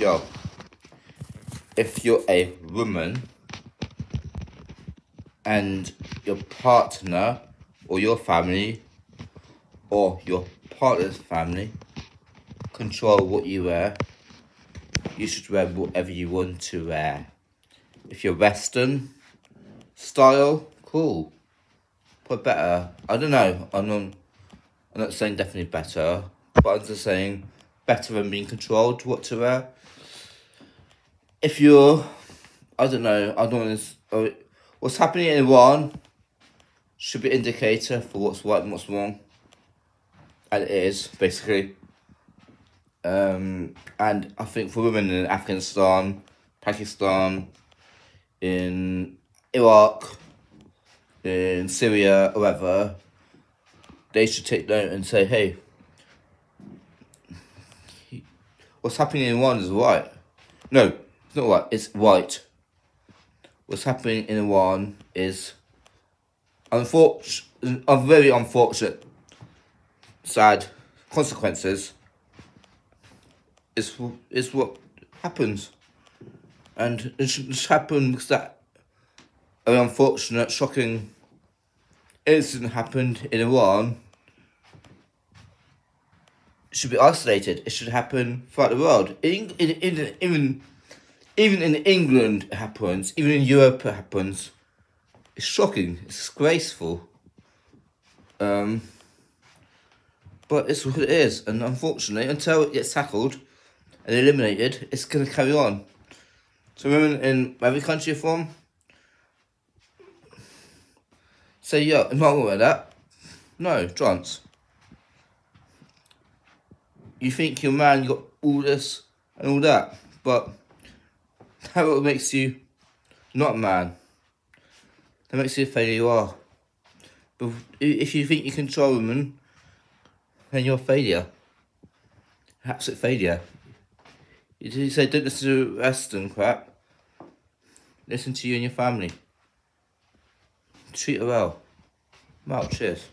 yo, if you're a woman and your partner or your family or your partner's family control what you wear, you should wear whatever you want to wear. If you're Western style, cool. But better. I don't know. I'm not, I'm not saying definitely better, but I'm just saying better than being controlled what to wear. If you're, I don't know, I don't know, what's happening in Iran should be indicator for what's right and what's wrong. And it is, basically. Um, and I think for women in Afghanistan, Pakistan, in Iraq, in Syria, wherever, they should take note and say, hey, what's happening in Iran is right. No, it's not right, it's right. What's happening in Iran is unfortunate, a very unfortunate, sad consequences It's, is what happens. And it just happens that an unfortunate, shocking incident happened in Iran should be isolated. It should happen throughout the world. In, in, in, even, even in England it happens. Even in Europe it happens. It's shocking. It's disgraceful. Um, but it's what it is. And unfortunately, until it gets tackled and eliminated, it's going to carry on. So women in every country you're from, say, I'm not with that. No, trance. You think your man got all this and all that, but that what makes you not a man. That makes you a failure you are. But if you think you control women, then you're a failure. Absolute failure. You say don't listen to Western crap. Listen to you and your family. Treat her well. Well, cheers.